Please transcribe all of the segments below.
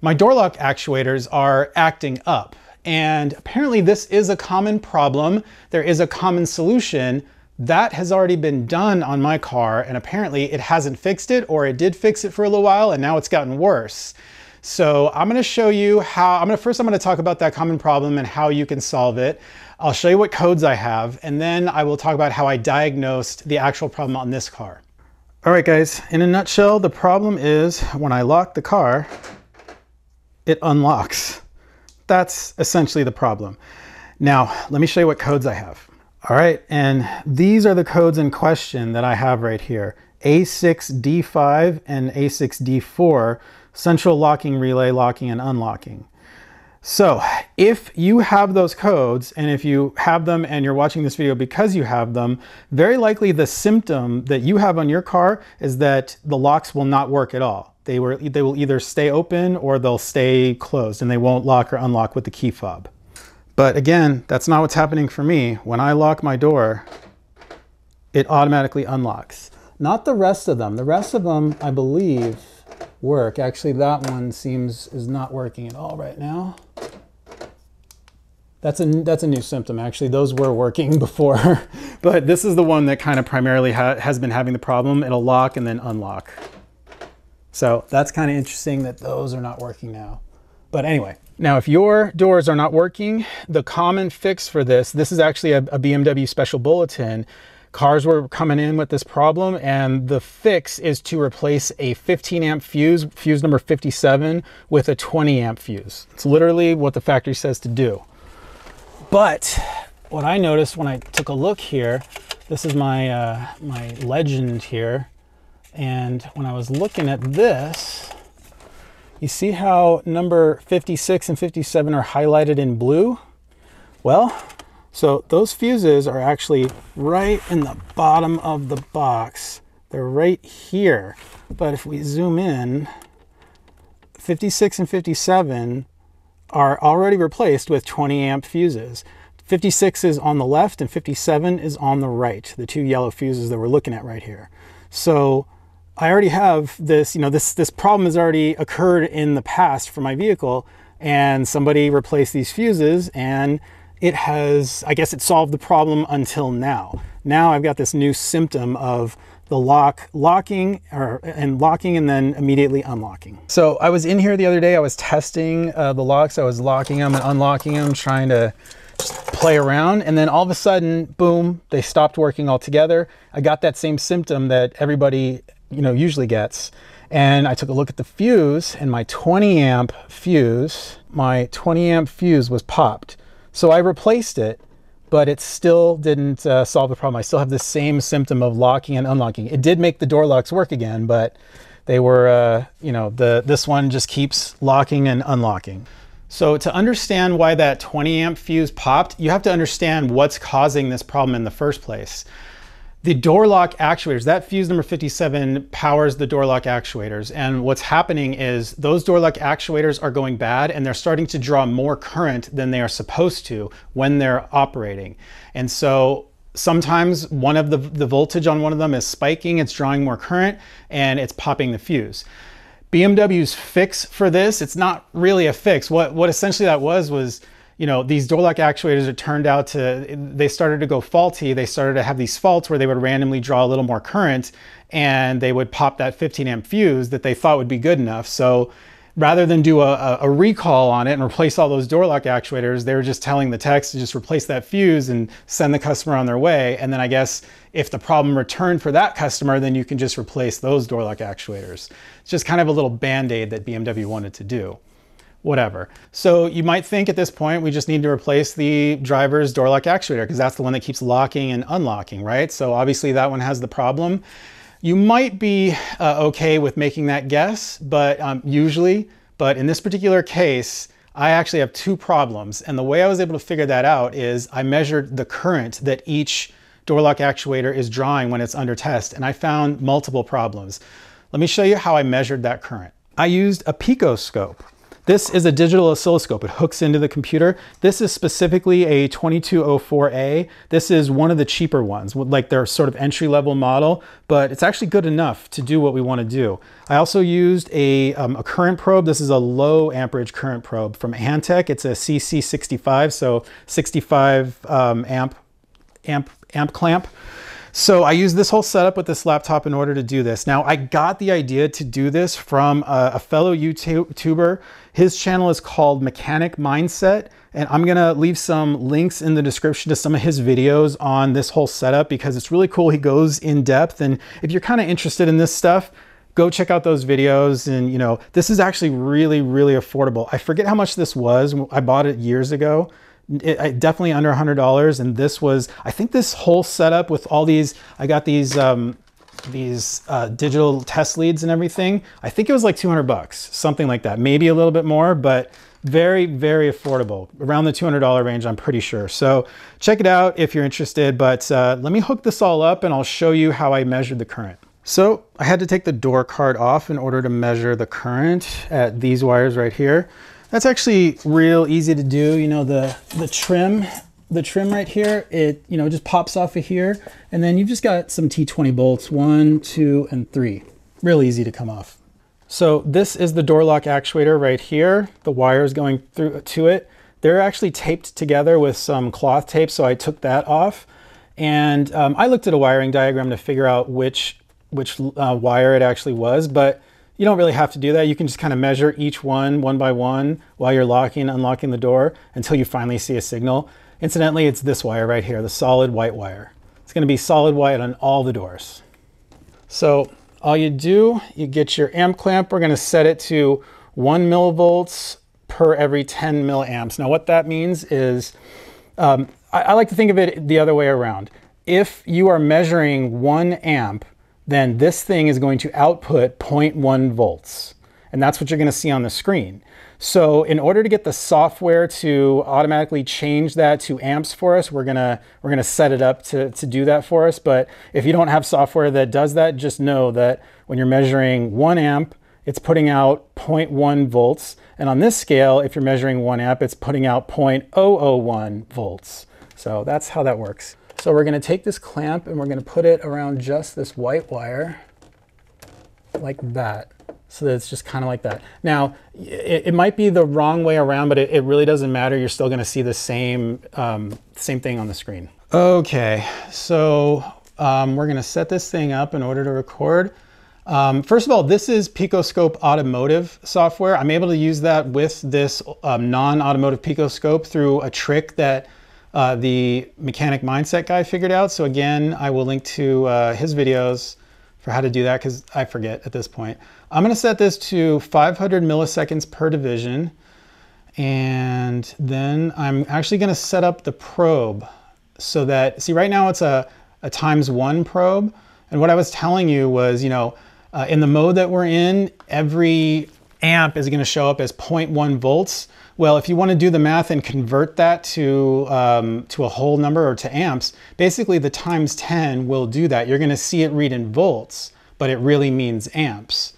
My door lock actuators are acting up. And apparently this is a common problem. There is a common solution. That has already been done on my car and apparently it hasn't fixed it or it did fix it for a little while and now it's gotten worse. So I'm gonna show you how, I'm gonna first I'm gonna talk about that common problem and how you can solve it. I'll show you what codes I have and then I will talk about how I diagnosed the actual problem on this car. All right guys, in a nutshell, the problem is when I lock the car, it unlocks. That's essentially the problem. Now, let me show you what codes I have. All right, and these are the codes in question that I have right here. A6D5 and A6D4, central locking relay, locking and unlocking. So if you have those codes and if you have them and you're watching this video because you have them, very likely the symptom that you have on your car is that the locks will not work at all. They, were, they will either stay open or they'll stay closed and they won't lock or unlock with the key fob. But again, that's not what's happening for me. When I lock my door, it automatically unlocks. Not the rest of them. The rest of them, I believe, work. Actually, that one seems is not working at all right now. That's a, that's a new symptom, actually. Those were working before, but this is the one that kind of primarily ha has been having the problem. It'll lock and then unlock. So that's kind of interesting that those are not working now. But anyway, now if your doors are not working, the common fix for this, this is actually a, a BMW special bulletin. Cars were coming in with this problem and the fix is to replace a 15 amp fuse, fuse number 57, with a 20 amp fuse. It's literally what the factory says to do. But what I noticed when I took a look here, this is my, uh, my legend here. And when I was looking at this, you see how number 56 and 57 are highlighted in blue? Well, so those fuses are actually right in the bottom of the box. They're right here. But if we zoom in, 56 and 57 are already replaced with 20 amp fuses. 56 is on the left and 57 is on the right, the two yellow fuses that we're looking at right here. So I already have this, you know, this, this problem has already occurred in the past for my vehicle and somebody replaced these fuses and it has, I guess it solved the problem until now. Now I've got this new symptom of the lock locking or and locking and then immediately unlocking. So I was in here the other day, I was testing uh, the locks. I was locking them and unlocking them, trying to play around. And then all of a sudden, boom, they stopped working altogether. I got that same symptom that everybody, you know, usually gets. And I took a look at the fuse and my 20 amp fuse, my 20 amp fuse was popped. So I replaced it but it still didn't uh, solve the problem. I still have the same symptom of locking and unlocking. It did make the door locks work again, but they were, uh, you know, the this one just keeps locking and unlocking. So to understand why that 20 amp fuse popped, you have to understand what's causing this problem in the first place. The door lock actuators, that fuse number 57 powers the door lock actuators. And what's happening is those door lock actuators are going bad and they're starting to draw more current than they are supposed to when they're operating. And so sometimes one of the, the voltage on one of them is spiking, it's drawing more current and it's popping the fuse. BMW's fix for this, it's not really a fix. What, what essentially that was was you know, these door lock actuators, it turned out to, they started to go faulty. They started to have these faults where they would randomly draw a little more current and they would pop that 15 amp fuse that they thought would be good enough. So rather than do a, a, recall on it and replace all those door lock actuators, they were just telling the techs to just replace that fuse and send the customer on their way. And then I guess if the problem returned for that customer, then you can just replace those door lock actuators. It's just kind of a little band-aid that BMW wanted to do whatever. So you might think at this point, we just need to replace the driver's door lock actuator because that's the one that keeps locking and unlocking, right? So obviously that one has the problem. You might be uh, okay with making that guess, but um, usually, but in this particular case, I actually have two problems. And the way I was able to figure that out is I measured the current that each door lock actuator is drawing when it's under test, and I found multiple problems. Let me show you how I measured that current. I used a picoscope. This is a digital oscilloscope. It hooks into the computer. This is specifically a 2204A. This is one of the cheaper ones, like their sort of entry level model, but it's actually good enough to do what we want to do. I also used a, um, a current probe. This is a low amperage current probe from Hantek. It's a CC65, so 65 um, amp, amp, amp clamp. So I used this whole setup with this laptop in order to do this. Now I got the idea to do this from a, a fellow YouTuber. His channel is called Mechanic Mindset. And I'm gonna leave some links in the description to some of his videos on this whole setup because it's really cool. He goes in depth. And if you're kind of interested in this stuff, go check out those videos. And you know, this is actually really, really affordable. I forget how much this was. I bought it years ago it, definitely under hundred dollars. And this was, I think this whole setup with all these, I got these, um, these uh, digital test leads and everything. I think it was like 200 bucks, something like that. Maybe a little bit more, but very, very affordable. Around the $200 range, I'm pretty sure. So check it out if you're interested, but uh, let me hook this all up and I'll show you how I measured the current. So I had to take the door card off in order to measure the current at these wires right here. That's actually real easy to do. You know, the, the trim, the trim right here, it, you know, just pops off of here. And then you've just got some T20 bolts, one, two, and three. Real easy to come off. So this is the door lock actuator right here. The wires going through to it. They're actually taped together with some cloth tape, so I took that off. And um, I looked at a wiring diagram to figure out which, which uh, wire it actually was, but you don't really have to do that. You can just kind of measure each one one by one while you're locking unlocking the door until you finally see a signal. Incidentally, it's this wire right here, the solid white wire. It's going to be solid white on all the doors. So all you do, you get your amp clamp. We're going to set it to 1 millivolts per every 10 milliamps. Now what that means is, um, I, I like to think of it the other way around. If you are measuring 1 amp then this thing is going to output 0.1 volts. And that's what you're gonna see on the screen. So in order to get the software to automatically change that to amps for us, we're gonna, we're gonna set it up to, to do that for us. But if you don't have software that does that, just know that when you're measuring one amp, it's putting out 0.1 volts. And on this scale, if you're measuring one amp, it's putting out 0.001 volts. So that's how that works. So we're gonna take this clamp and we're gonna put it around just this white wire like that. So that it's just kind of like that. Now, it, it, might be the wrong way around, but it, it really doesn't matter. You're still gonna see the same, um, same thing on the screen. Okay, so um, we're gonna set this thing up in order to record. Um, first of all, this is Picoscope Automotive software. I'm able to use that with this um, non-automotive Picoscope through a trick that uh, the mechanic mindset guy figured out. So again, I will link to uh, his videos for how to do that because I forget at this point. I'm going to set this to 500 milliseconds per division. And then I'm actually going to set up the probe so that, see right now it's a, a times one probe. And what I was telling you was, you know, uh, in the mode that we're in, every amp is going to show up as 0.1 volts. Well, if you want to do the math and convert that to, um, to a whole number or to amps, basically the times 10 will do that. You're going to see it read in volts, but it really means amps.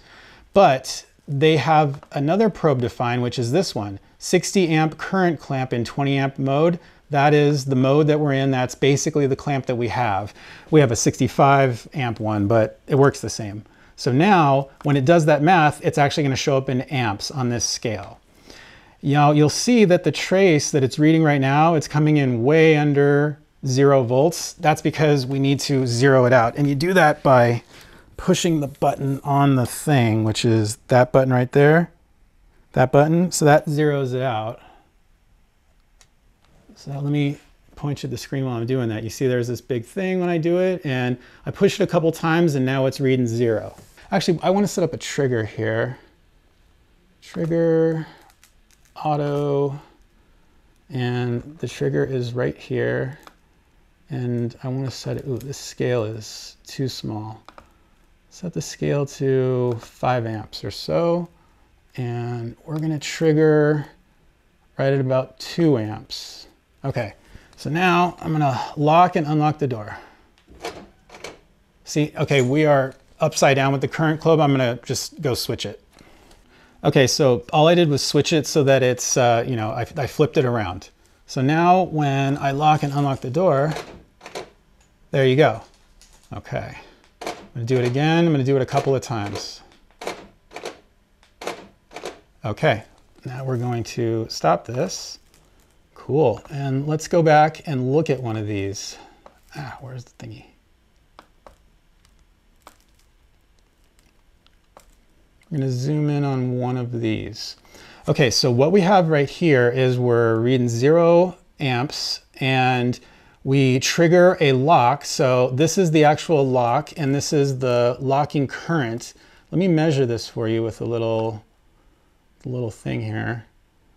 But they have another probe defined, which is this one, 60 amp current clamp in 20 amp mode. That is the mode that we're in. That's basically the clamp that we have. We have a 65 amp one, but it works the same. So now when it does that math, it's actually gonna show up in amps on this scale. You know, you'll see that the trace that it's reading right now, it's coming in way under zero volts. That's because we need to zero it out. And you do that by pushing the button on the thing, which is that button right there, that button. So that zeroes it out. So let me point you to the screen while I'm doing that. You see there's this big thing when I do it and I push it a couple times and now it's reading zero. Actually, I want to set up a trigger here. Trigger, auto, and the trigger is right here. And I want to set it, ooh, this scale is too small. Set the scale to five amps or so. And we're going to trigger right at about two amps. Okay, so now I'm going to lock and unlock the door. See, okay, we are upside down with the current club, I'm gonna just go switch it. Okay, so all I did was switch it so that it's, uh, you know, I, I flipped it around. So now when I lock and unlock the door, there you go. Okay, I'm gonna do it again. I'm gonna do it a couple of times. Okay, now we're going to stop this. Cool, and let's go back and look at one of these. Ah, where's the thingy? I'm to zoom in on one of these. Okay, so what we have right here is we're reading zero amps and we trigger a lock. So this is the actual lock and this is the locking current. Let me measure this for you with a little, little thing here.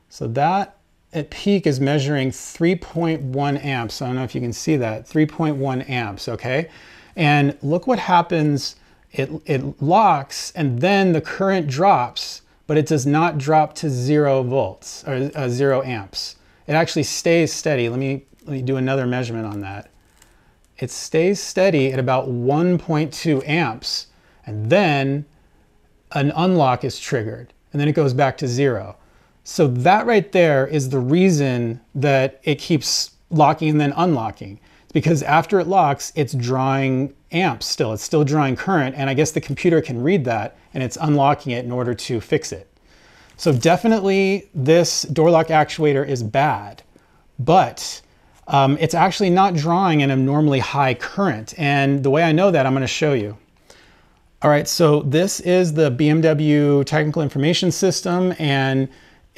So that at peak is measuring 3.1 amps. I don't know if you can see that, 3.1 amps, okay? And look what happens it, it locks and then the current drops, but it does not drop to zero volts or uh, zero amps. It actually stays steady. Let me, let me do another measurement on that. It stays steady at about 1.2 amps and then an unlock is triggered and then it goes back to zero. So that right there is the reason that it keeps locking and then unlocking It's because after it locks, it's drawing amps still. It's still drawing current, and I guess the computer can read that, and it's unlocking it in order to fix it. So definitely this door lock actuator is bad, but um, it's actually not drawing an abnormally high current. And the way I know that, I'm gonna show you. All right, so this is the BMW Technical Information System, and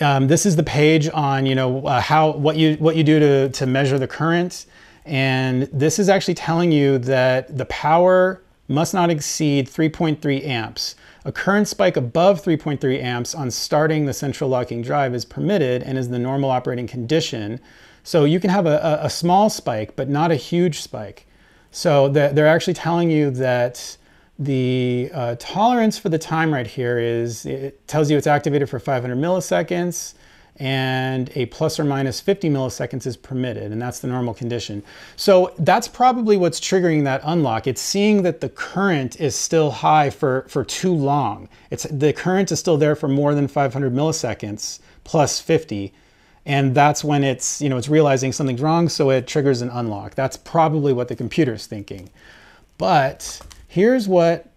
um, this is the page on you know uh, how what you what you do to, to measure the current. And this is actually telling you that the power must not exceed 3.3 amps. A current spike above 3.3 amps on starting the central locking drive is permitted and is the normal operating condition. So you can have a, a small spike, but not a huge spike. So they're actually telling you that the uh, tolerance for the time right here is, it tells you it's activated for 500 milliseconds and a plus or minus 50 milliseconds is permitted, and that's the normal condition. So that's probably what's triggering that unlock. It's seeing that the current is still high for, for too long. It's, the current is still there for more than 500 milliseconds plus 50, and that's when it's, you know, it's realizing something's wrong, so it triggers an unlock. That's probably what the computer's thinking. But here's what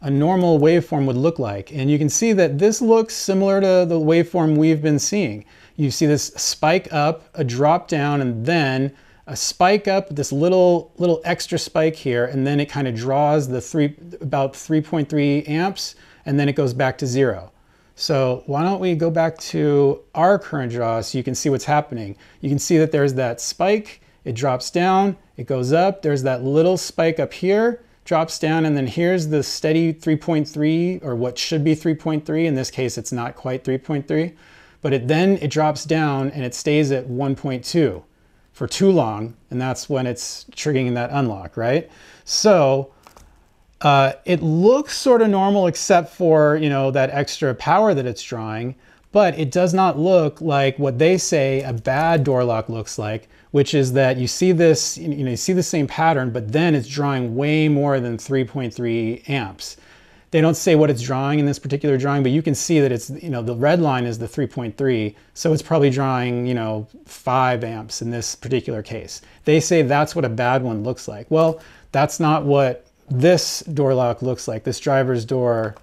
a normal waveform would look like. And you can see that this looks similar to the waveform we've been seeing. You see this spike up, a drop down, and then a spike up, this little little extra spike here, and then it kind of draws the three about 3.3 amps, and then it goes back to zero. So why don't we go back to our current draw so you can see what's happening. You can see that there's that spike, it drops down, it goes up, there's that little spike up here, drops down and then here's the steady 3.3 or what should be 3.3. In this case, it's not quite 3.3, but it then it drops down and it stays at 1.2 for too long. And that's when it's triggering that unlock, right? So uh, it looks sort of normal except for, you know, that extra power that it's drawing, but it does not look like what they say a bad door lock looks like, which is that you see this, you know, you see the same pattern, but then it's drawing way more than 3.3 amps. They don't say what it's drawing in this particular drawing, but you can see that it's, you know, the red line is the 3.3, so it's probably drawing, you know, 5 amps in this particular case. They say that's what a bad one looks like. Well, that's not what this door lock looks like, this driver's door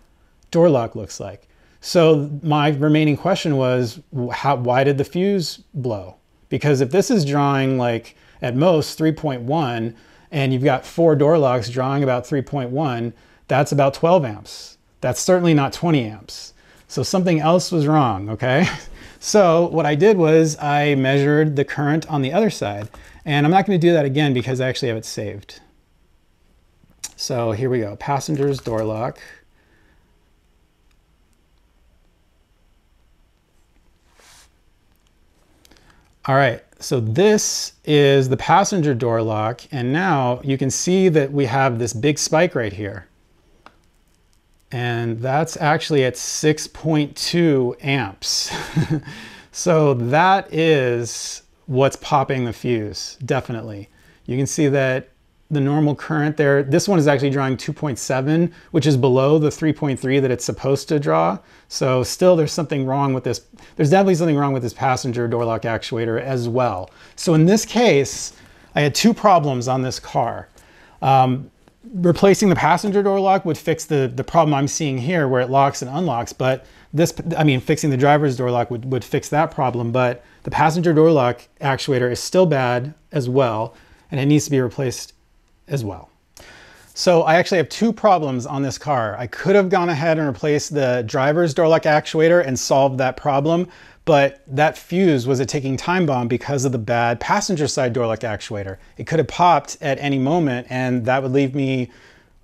door lock looks like. So my remaining question was, how, why did the fuse blow? Because if this is drawing like at most 3.1 and you've got four door locks drawing about 3.1, that's about 12 amps. That's certainly not 20 amps. So something else was wrong, okay? So what I did was I measured the current on the other side and I'm not gonna do that again because I actually have it saved. So here we go, passenger's door lock. All right, so this is the passenger door lock, and now you can see that we have this big spike right here. And that's actually at 6.2 amps. so that is what's popping the fuse, definitely. You can see that the normal current there. This one is actually drawing 2.7, which is below the 3.3 that it's supposed to draw. So still there's something wrong with this. There's definitely something wrong with this passenger door lock actuator as well. So in this case, I had two problems on this car. Um, replacing the passenger door lock would fix the, the problem I'm seeing here where it locks and unlocks, but this, I mean, fixing the driver's door lock would, would fix that problem, but the passenger door lock actuator is still bad as well, and it needs to be replaced as well. So I actually have two problems on this car. I could have gone ahead and replaced the driver's door lock actuator and solved that problem, but that fuse was a ticking time bomb because of the bad passenger side door lock actuator. It could have popped at any moment and that would leave me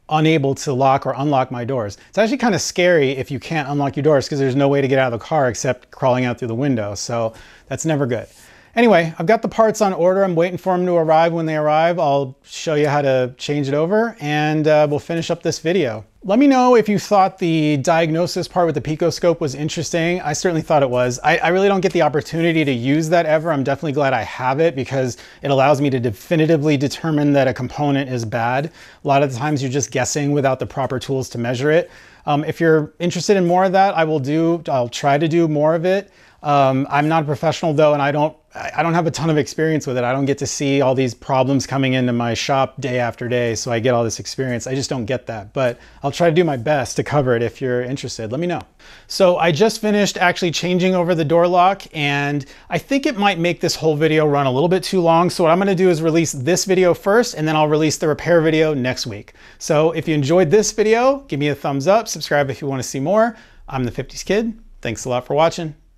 unable to lock or unlock my doors. It's actually kind of scary if you can't unlock your doors because there's no way to get out of the car except crawling out through the window. So that's never good. Anyway, I've got the parts on order. I'm waiting for them to arrive. When they arrive, I'll show you how to change it over and uh, we'll finish up this video. Let me know if you thought the diagnosis part with the picoscope was interesting. I certainly thought it was. I, I, really don't get the opportunity to use that ever. I'm definitely glad I have it because it allows me to definitively determine that a component is bad. A lot of the times you're just guessing without the proper tools to measure it. Um, if you're interested in more of that, I will do, I'll try to do more of it. Um, I'm not a professional though, and I don't I don't have a ton of experience with it. I don't get to see all these problems coming into my shop day after day, so I get all this experience. I just don't get that, but I'll try to do my best to cover it if you're interested. Let me know. So I just finished actually changing over the door lock, and I think it might make this whole video run a little bit too long. So what I'm gonna do is release this video first, and then I'll release the repair video next week. So if you enjoyed this video, give me a thumbs up, subscribe if you wanna see more. I'm the 50s Kid. Thanks a lot for watching.